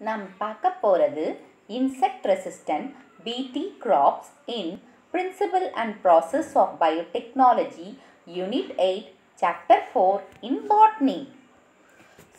நாம் பார்க்க போகிறது insect resistant BT crops in principle and process of biotechnology unit eight chapter four in botany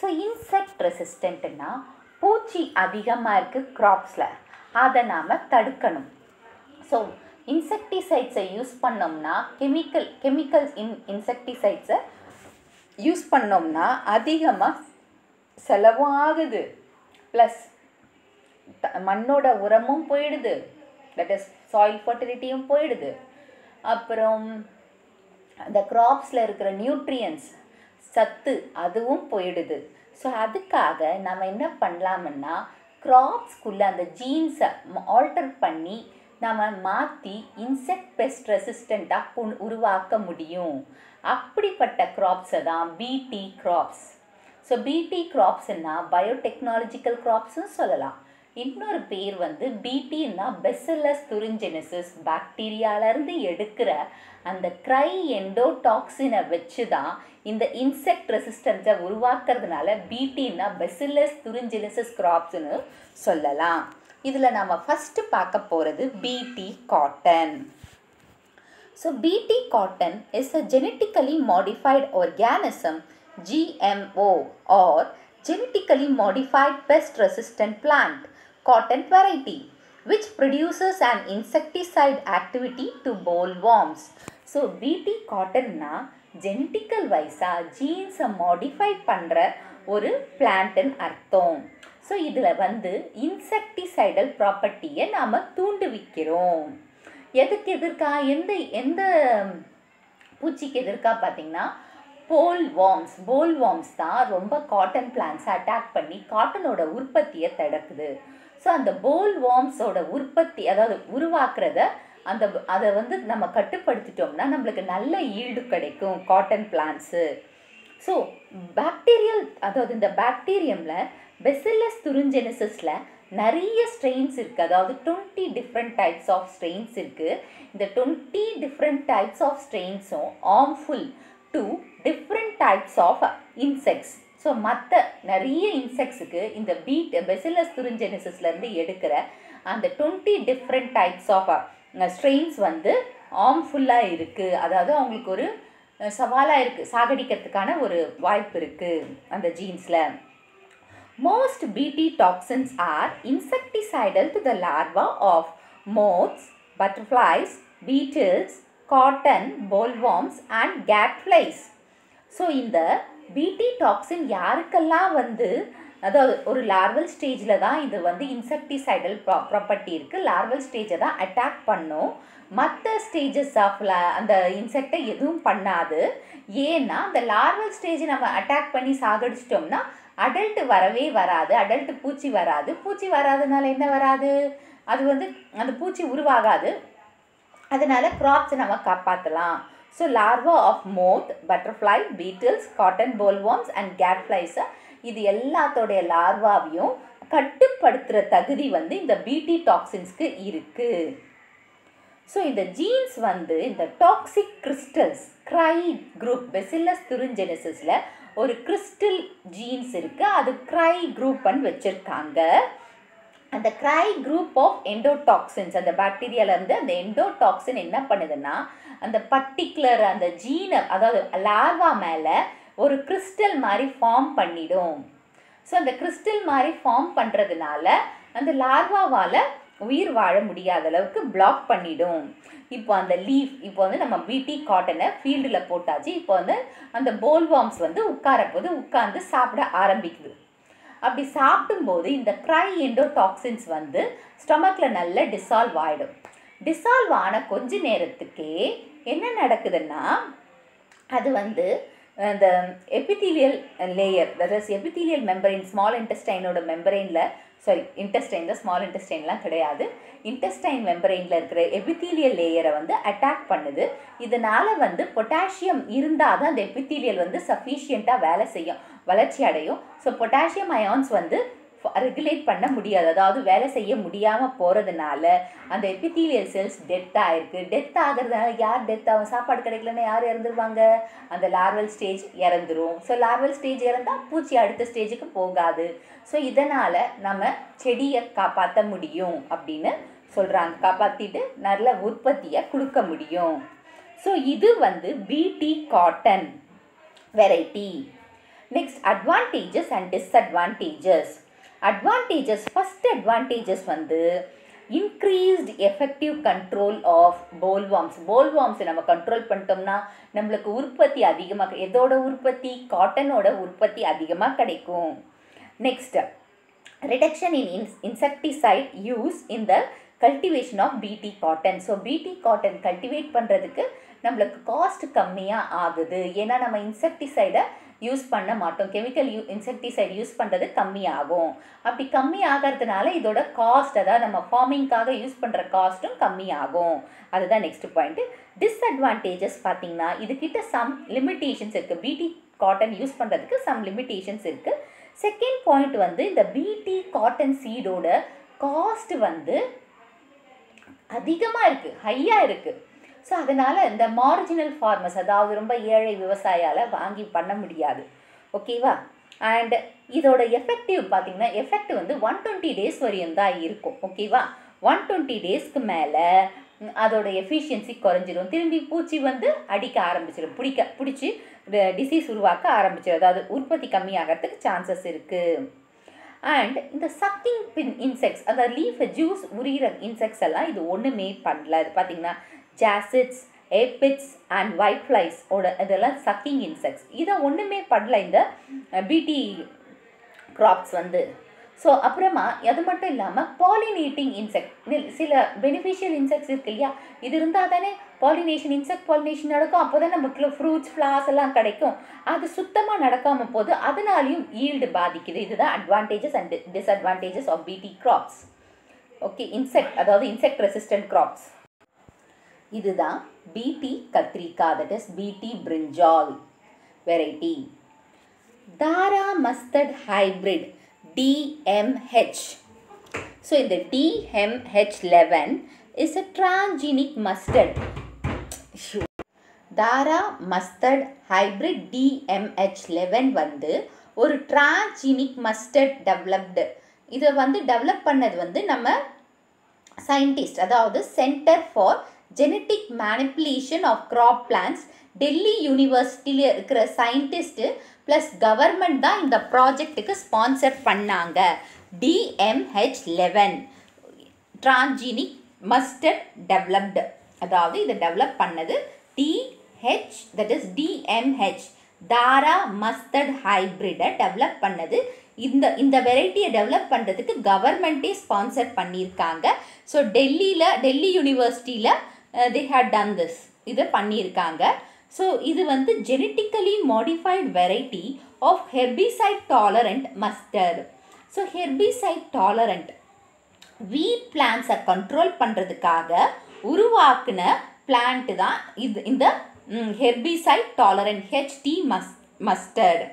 so insect ரெசிஸ்டண்ட்னா பூச்சி அதிகமாக இருக்குது க்ராப்ஸில் அதை நாம் தடுக்கணும். ஸோ இன்செக்டிசைட்ஸை யூஸ் பண்ணோம்னா கெமிக்கல் கெமிக்கல்ஸ் இன் இன்செக்டிசைட்ஸை யூஸ் பண்ணோம்னா அதிகமாக செலவும் ஆகுது. ப்ளஸ் மண்ணோட உரமும் போயிடுது. தட் இஸ் சாயில் ஃபர்டிலிட்டியும் போயிடுது. அப்புறம் அந்த க்ராப்ஸில் இருக்கிற நியூட்ரியன்ஸ் சத்து அதுவும் போயிடுது. ஸோ அதுக்காக நம்ம என்ன பண்ணலாம்னா க்ராப்ஸ்குள்ளே அந்த ஜீன்ஸை ஆல்டர் பண்ணி நம்ம மாற்றி இன்செக்ட் பெஸ்ட் ரெசிஸ்டண்ட்டாக உருவாக்க முடியும். அப்படிப்பட்ட க்ராப்ஸை தான் பிடி க்ராப்ஸ் ஸோ பிடி க்ராப்ஸ்னா பயோடெக்னாலஜிக்கல் க்ராப்ஸும் சொல்லலாம். இன்னொரு பேர் வந்து பிடின்னா பெசிலஸ் துரிஞ்செனிசிஸ் பாக்டீரியாவிலேருந்து எடுக்கிற அந்த க்ரை எண்டோடாக்சினை வச்சு தான் இந்த இன்செக்ட் ரெசிஸ்டன்ஸை உருவாக்குறதுனால பிடின்னா பெசிலஸ் துரிஞ்சினசிஸ் க்ராப்ஸ்னு சொல்லலாம். இதில் நம்ம ஃபஸ்ட்டு பார்க்க போகிறது BT cotton so BT cotton is a genetically modified organism GMO or genetically modified pest resistant plant cotton variety which produces an insecticide activity to bollworms. So BT காட்டன்னா genetical வைஸாக ஜீன்ஸை modify பண்ணுற ஒரு பிளான்ட்டுன்னு அர்த்தம். So இதில் வந்து insecticidal ப்ராப்பர்ட்டியை நாம் தூண்டுவிக்கிறோம் எதுக்கு எதிர்க்கா? எந்த எந்த பூச்சிக்கு எதிர்க்கா பார்த்தீங்கன்னா போல் வார்ம்ஸ் போல் வார்ம்ஸ் தான் ரொம்ப காட்டன் பிளான்ஸை அட்டாக் பண்ணி காட்டனோட உற்பத்தியை தடுக்குது. ஸோ அந்த போல் வார்ம்ஸோட உற்பத்தி அதாவது உருவாக்குறத அந்த அதை வந்து நம்ம கட்டுப்படுத்திட்டோம்னா நம்மளுக்கு நல்ல ஈல்டு கிடைக்கும் காட்டன் பிளான்ஸு ஸோ பாக்டீரியல் அதாவது இந்த பாக்டீரியமில் பெசில்லஸ் துருஞ்செனிசஸில் நிறைய ஸ்ட்ரெயின்ஸ் இருக்குது அதாவது twenty different types of strains இருக்குது இந்த twenty different types of ஸ்ட்ரெயின்ஸும் harmful to different types of insects so மற்ற நிறைய இன்செக்ட்ஸுக்கு இந்த பீட் பெசிலஸ் துரிஞ்செனிசஸ்லேருந்து எடுக்கிற அந்த twenty different types of strains வந்து ஆர்ம்ஃபுல்லாக இருக்குது அதாவது அவங்களுக்கு ஒரு சவாலாக இருக்குது சாகடிக்கிறதுக்கான ஒரு வாய்ப்பு இருக்குது அந்த ஜீன்ஸில் most BT toxins are insecticidal to the larva of moths butterflies beetles cotton bollworms and gadflies so இந்த பிடி டாக்ஸின் யாருக்கெல்லாம் வந்து அதாவது ஒரு லார்வல் ஸ்டேஜில் தான் இது வந்து இன்செக்டிசைடல் ப்ரா ப்ராப்பர்ட்டி இருக்குது லார்வல் ஸ்டேஜை தான் அட்டாக் பண்ணும். மற்ற ஸ்டேஜஸ் ஆஃப் அந்த இன்செக்டை எதுவும் பண்ணாது. ஏன்னா அந்த லார்வல் ஸ்டேஜை நம்ம அட்டாக் பண்ணி சாகடிச்சிட்டோம்னா அடல்ட் வரவே வராது. அடல்ட் பூச்சி வராது. பூச்சி வராதனால என்ன வராது? அது வந்து அந்த பூச்சி உருவாகாது. அதனால் க்ராப்ஸை நம்ம காப்பாற்றலாம் so larva of moth butterfly beetles cotton bollworms and கேட்ஃப்ளைஸை இது எல்லாத்தோடைய லார்வாவையும் கட்டுப்படுத்துகிற தகுதி வந்து இந்த பிடி டாக்ஸின்ஸ்க்கு இருக்குது ஸோ இந்த ஜீன்ஸ் வந்து இந்த toxic crystals cry group bacillus துருஞ்செனசிஸில் ஒரு கிறிஸ்டல் ஜீன்ஸ் இருக்குது அது க்ரை குரூப்னு வச்சுருக்காங்க. அந்த க்ரை குரூப் ஆஃப் எண்டோடாக்சின்ஸ் அந்த பாக்டீரியாவிலேருந்து அந்த எண்டோடாக்சின் என்ன பண்ணுதுன்னா அந்த பர்டிகுலர் அந்த ஜீனை அதாவது லார்வா மேலே ஒரு கிறிஸ்டல் மாதிரி ஃபார்ம் பண்ணிடும். ஸோ அந்த கிறிஸ்டல் மாதிரி ஃபார்ம் பண்ணுறதுனால அந்த லார்வாவால் உயிர் வாழ முடியாத அளவுக்கு பிளாக் பண்ணிடும். இப்போ அந்த லீஃப் இப்போ வந்து நம்ம பிடி காட்டனை ஃபீல்டில் போட்டாச்சு இப்போ வந்து அந்த போல்வாம்ஸ் வந்து உட்கார போது உட்காந்து சாப்பிட ஆரம்பிக்குது. அப்படி சாப்பிடும்போது இந்த க்ரை எண்டோடாக்சின்ஸ் வந்து ஸ்டொமக்கில் நல்ல டிசால்வ் ஆகிடும் டிசால்வ் ஆன கொஞ்ச நேரத்துக்கே என்ன நடக்குதுன்னா அது வந்து இந்த epithelial layer that is epithelial membrane small இன்டெஸ்டைனோட மெம்பரைனில் சாரி இன்டெஸ்டைனில் ஸ்மால் இன்டெஸ்டைன்லாம் கிடையாது. இன்டெஸ்டைன் மெம்பரைனில் இருக்கிற எபித்தீலியல் லேயரை வந்து அட்டாக் பண்ணுது. இதனால் வந்து பொட்டாசியம் இருந்தால் தான் அந்த எபித்தீலியல் வந்து சஃபிஷியண்ட்டாக வேலை செய்யும் வளர்ச்சி அடையும். ஸோ பொட்டாசியம் அயான்ஸ் வந்து ரெகுலேட் பண்ண முடியாது. அதாவது வேலை செய்ய முடியாமல் போகிறதுனால அந்த எபித்தீலியல் செல்ஸ் டெத் ஆகிருக்கு டெத் ஆகிறதுனால யார் டெத் ஆகும் சாப்பாடு கிடைக்கலன்னா யார் இறந்துருவாங்க? அந்த லார்வல் ஸ்டேஜ் இறந்துரும். ஸோ லார்வல் ஸ்டேஜ் இறந்தால் பூச்சி அடுத்த ஸ்டேஜுக்கு போகாது. ஸோ இதனால் நம்ம செடியை காப்பாற்ற முடியும் அப்படின்னு சொல்கிறாங்க காப்பாற்றிட்டு நல்ல உற்பத்தியை கொடுக்க முடியும். ஸோ இது வந்து BT cotton variety next advantages and disadvantages advantages first advantages வந்து increased effective control of bollworms போல்வாம்ஸை நம்ம கண்ட்ரோல் பண்ணிட்டோம்னா நம்மளுக்கு உற்பத்தி அதிகமாக எதோட உற்பத்தி? காட்டனோட உற்பத்தி அதிகமாக கிடைக்கும். Next reduction in in insecticide use in the cultivation of BT cotton so BT cotton cultivate பண்ணுறதுக்கு நம்மளுக்கு காஸ்ட் கம்மியாக ஆகுது. ஏன்னா நம்ம இன்செக்டிசைடை யூஸ் பண்ண மாட்டோம். கெமிக்கல் யூ இன்செக்டிசைட் யூஸ் பண்ணுறது கம்மியாகும். அப்படி கம்மி ஆகிறதுனால இதோட காஸ்ட் அதாவது நம்ம ஃபார்மிங்காக யூஸ் பண்ணுற காஸ்ட்டும் கம்மியாகும். அதுதான் நெக்ஸ்ட் பாயிண்ட்டு டிஸ்அட்வான்டேஜஸ் பார்த்திங்கன்னா இதுக்கிட்ட சம் லிமிட்டேஷன்ஸ் இருக்குது பிடி காட்டன் யூஸ் பண்ணுறதுக்கு சம் லிமிட்டேஷன்ஸ் இருக்குது செகண்ட் பாயிண்ட் வந்து இந்த பிடி காட்டன் சீடோட காஸ்ட் வந்து அதிகமாக இருக்குது ஹையாக இருக்குது ஸோ அதனால் இந்த மார்ஜினல் ஃபார்மர்ஸ் அதாவது ரொம்ப ஏழை விவசாயால் வாங்கி பண்ண முடியாது. ஓகேவா அண்ட் இதோட எஃபெக்டிவ் பார்த்திங்கன்னா எஃபெக்ட் வந்து ஒன் டுவெண்ட்டி டேஸ் வரையும் தான் இருக்கும். ஓகேவா ஒன் டுவெண்ட்டி டேஸ்க்கு மேலே அதோட எஃபிஷியன்சி குறைஞ்சிரும். திரும்பி பூச்சி வந்து அடிக்க ஆரம்பிச்சிடும் பிடிக்க பிடிச்சி டிசீஸ் உருவாக்க ஆரம்பிச்சிடும் அதாவது உற்பத்தி கம்மியாகிறதுக்கு சான்சஸ் இருக்குது அண்ட் இந்த சக்கிங் பின் இன்செக்ட்ஸ் அதாவது லீஃப் ஜூஸ் உரிகிற இன்செக்ட்ஸ் எல்லாம் இது ஒன்றுமே பண்ணல. அது பார்த்திங்கன்னா jassids aphids and white flies ஓட இதெல்லாம் சக்கிங் இன்செக்ட்ஸ் இதை ஒன்றுமே படல இந்த பிடி க்ராப்ஸ் வந்து. ஸோ அப்புறமா அது மட்டும் இல்லாமல் பாலினேட்டிங் இன்செக்ட் சில பெனிஃபிஷியல் இன்செக்ட்ஸ் இருக்கு இல்லையா? இது இருந்தால் தானே பாலினேஷன் இன்செக்ட் பாலினேஷன் நடக்கும். அப்போ தான் நமக்கு ஃப்ரூட்ஸ் ஃப்ளார்ஸ் எல்லாம் கிடைக்கும். அது சுத்தமாக நடக்காமல் போது அதனாலையும் ஈல்டு பாதிக்குது. இதுதான் advantages and disadvantages of BT crops okay insect அதாவது இன்செக்ட் ரெசிஸ்டன்ட் க்ராப்ஸ் இதுதான் பிடி கத்திரிக்காய் that is BT brinjal variety Dhara mustard hybrid DMH so இந்த DMH eleven is a transgenic mustard Dhara mustard hybrid DMH eleven வந்து ஒரு டிரான்ஜினிக் mustard developed இதை வந்து develop பண்ணது வந்து நம்ம சயின்டிஸ்ட் அதாவது centre for genetic manipulation of crop plants Delhi யூனிவர்சிட்டியில் இருக்கிற சயின்டிஸ்ட்டு ப்ளஸ் கவர்மெண்ட் தான் இந்த ப்ராஜெக்ட்டுக்கு ஸ்பான்சர் பண்ணாங்க. DMH eleven transgenic mustard developed அதாவது இதை டெவலப் பண்ணது DH that is DMH Dhara mustard ஹைப்ரிடை develop பண்ணது. இந்த இந்த வெரைட்டியை டெவலப் பண்ணுறதுக்கு கவர்மெண்ட்டே ஸ்பான்சர் பண்ணியிருக்காங்க. ஸோ டெல்லியில் டெல்லி யூனிவர்சிட்டியில் தே ஹேட் டன் திஸ் இதை பண்ணியிருக்காங்க. ஸோ இது வந்து genetically modified variety of herbicide tolerant mustard so herbicide tolerant weed பிளான்ஸை control பண்ணுறதுக்காக உருவாக்குன பிளான்ட்டு தான் இது இந்த herbicide tolerant HT mus mustard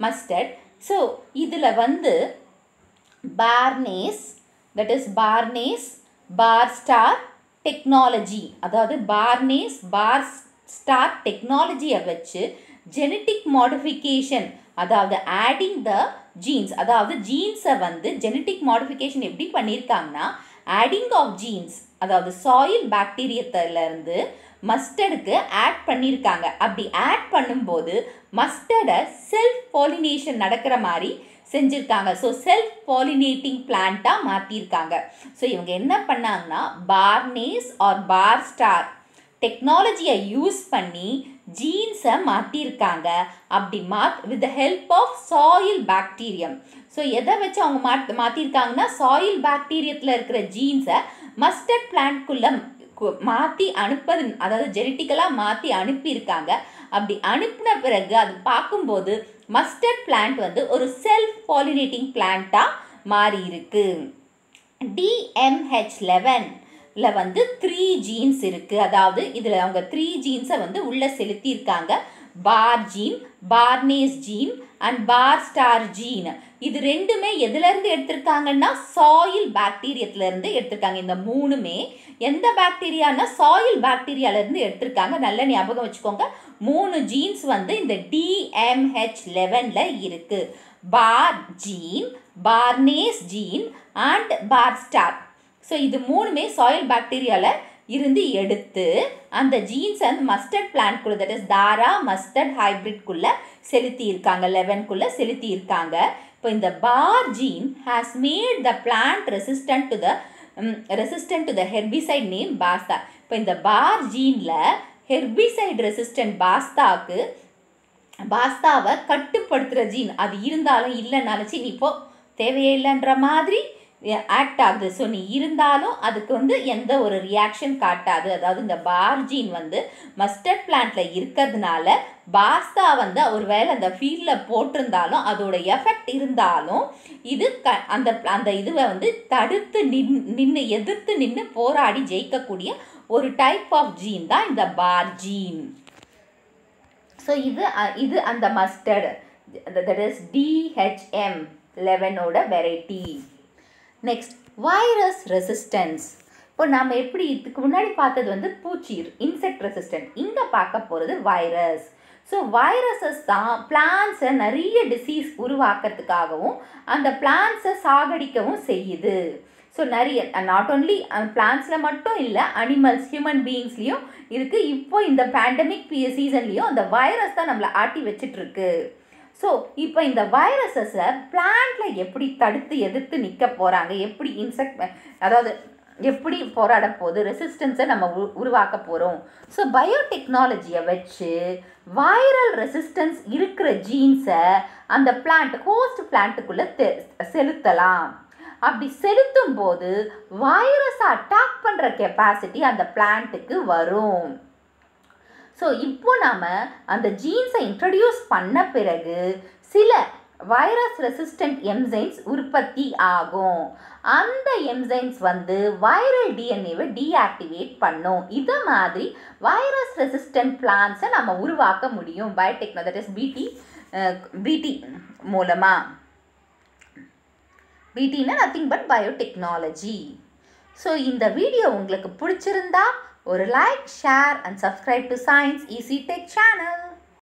mustard so இதில் வந்து barnase that is barnase barstar technology அதாவது பார்னேஸ் பார் ஸ்டார் டெக்னாலஜியை வச்சு ஜெனட்டிக் மாடிஃபிகேஷன் அதாவது ஆடிங் த ஜீன்ஸ் அதாவது ஜீன்ஸை வந்து ஜெனட்டிக் மாடிஃபிகேஷன் எப்படி பண்ணியிருக்காங்கன்னா ஆடிங் ஆஃப் ஜீன்ஸ் அதாவது சாயில் பாக்டீரியத்திலேருந்து மஸ்டர்டுக்கு ஆட் பண்ணியிருக்காங்க அப்படி ஆட் பண்ணும்போது மஸ்டர்டை செல்ஃப் பாலினேஷன் நடக்கிற மாதிரி செஞ்சுருக்காங்க. ஸோ செல்ஃப் பாலினேட்டிங் பிளான்ட்டாக மாற்றிருக்காங்க ஸோ இவங்க என்ன பண்ணாங்கன்னா பார்னேஸ் ஆர் பார் ஸ்டார் டெக்னாலஜியை யூஸ் பண்ணி ஜீன்ஸை மாற்றிருக்காங்க அப்படி மாத் with the help of soil bacterium so எதை வச்சு அவங்க மாட் மாற்றிருக்காங்கன்னா சாயில் பாக்டீரியத்தில் இருக்கிற ஜீன்ஸை மஸ்டர்ட் பிளான்ட்குள்ளே மாற்றி அனுப்பது அதாவது ஜெனட்டிக்கலாக மாற்றி அனுப்பியிருக்காங்க. அப்படி அனுப்பின பிறகு அது பார்க்கும்போது மஸ்டர்ட் பிளான்ட் வந்து ஒரு செல்ஃப் பாலினேட்டிங் பிளான்ட்டாக மாறி இருக்கு டிஎம்ஹெச் லெவனில் வந்து த்ரீ ஜீன்ஸ் இருக்குது அதாவது இதில் அவங்க த்ரீ ஜீன்ஸை வந்து உள்ளே செலுத்தியிருக்காங்க. Bar gene barnase gene and barstar gene இது ரெண்டுமே எதுலேருந்து எடுத்திருக்காங்கன்னா சாயில் பாக்டீரியத்துலேருந்து எடுத்திருக்காங்க. இந்த மூணுமே எந்த பாக்டீரியானா சாயில் பாக்டீரியாலேருந்து எடுத்திருக்காங்க. நல்ல ஞாபகம் வச்சுக்கோங்க. மூணு ஜீன்ஸ் வந்து இந்த டிஎம்ஹெச் லெவனில் இருக்குது bar gene barnase gene and barstar so இது மூணுமே சாயில் பாக்டீரியாவில் இருந்து எடுத்து அந்த ஜீன்ஸ் வந்து மஸ்டர்ட் பிளான்ட்குள்ளே தட் இஸ் தாரா மஸ்டர்ட் ஹைப்ரிட்குள்ளே செலுத்தியிருக்காங்க லெவன்குள்ளே செலுத்தியிருக்காங்க இப்போ இந்த bar gene has made the plant resistant to the resistant to the herbicide name Basta இப்போ இந்த பார் ஜீனில் ஹெர்பிசைட் ரெசிஸ்டன்ட் பாஸ்தாவுக்கு பாஸ்தாவை கட்டுப்படுத்துகிற ஜீன் அது இருந்தாலும் இல்லைனாலும் சரி இப்போ தேவையே இல்லைன்ற மாதிரி ஆக்ட் ஆகுது. ஸோ நீ இருந்தாலும் அதுக்கு வந்து எந்த ஒரு ரியாக்ஷன் காட்டாது. அதாவது இந்த பார்ஜீன் வந்து மஸ்டர்ட் பிளான்ட்டில் இருக்கிறதுனால பாஸ்தா வந்து ஒரு வேளை அந்த ஃபீல்டில் போட்டிருந்தாலும் அதோட எஃபெக்ட் இருந்தாலும் இது க அந்த அந்த இதுவை வந்து தடுத்து நின் நின்று எதிர்த்து நின்று போராடி ஜெயிக்கக்கூடிய ஒரு டைப் ஆஃப் ஜீன் தான் இந்த பார் ஜீன் ஸோ இது இது அந்த மஸ்டர்டு தட் இஸ் டிஹெச்எம் லெவனோட வெரைட்டி நெக்ஸ்ட் வைரஸ் ரெசிஸ்டன்ஸ் இப்போ நம்ம எப்படி இதுக்கு முன்னாடி பார்த்தது வந்து பூச்சி இன்செக்ட் ரெசிஸ்டன்ட் இங்கே பார்க்க போகிறது வைரஸ் ஸோ வைரஸஸ் தான் பிளான்ஸை நிறைய டிசீஸ் உருவாக்கிறதுக்காகவும் அந்த பிளான்ஸை சாகடிக்கவும் செய்யுது. ஸோ நிறைய நாட் ஓன்லி பிளான்ஸில் மட்டும் இல்லை அனிமல்ஸ் ஹியூமன் பீயிங்ஸ்லேயும் இருக்குது இப்போ இந்த பேண்டமிக் சீசன்லேயும் அந்த வைரஸ் தான் நம்மளை ஆட்டி வச்சிட்ருக்கு. ஸோ இப்போ இந்த வைரஸஸை பிளான்ட்டில் எப்படி தடுத்து எதிர்த்து நிற்க போகிறாங்க எப்படி இன்செக்ட் அதாவது எப்படி போராட போகுது? ரெசிஸ்டன்ஸை நம்ம உ உருவாக்க போகிறோம் ஸோ பயோடெக்னாலஜியை வச்சு வைரல் ரெசிஸ்டன்ஸ் இருக்கிற ஜீன்ஸை அந்த பிளான்ட் ஹோஸ்ட் பிளான்ட்டுக்குள்ளே செலுத்தலாம். அப்படி செலுத்தும் போது வைரஸை அட்டாக் பண்ணுற கெப்பாசிட்டி அந்த பிளான்ட்டுக்கு வரும். ஸோ இப்போ நாம் அந்த ஜீன்ஸை இன்ட்ரடியூஸ் பண்ண பிறகு சில வைரஸ் ரெசிஸ்டன்ட் எம்சைன்ஸ் உற்பத்தி ஆகும். அந்த எம்சைன்ஸ் வந்து வைரல் டிஎன்ஏவை டீஆக்டிவேட் பண்ணும். இதை மாதிரி வைரஸ் ரெசிஸ்டன்ட் பிளான்ஸை நம்ம உருவாக்க முடியும். பயோடெக்னோ தட் இஸ் பிடி பிடி மூலமாக பிடினா நத்திங் பட் பயோடெக்னாலஜி ஸோ இந்த வீடியோ உங்களுக்கு பிடிச்சிருந்தா ஒரு like share and subscribe to science easy tech channel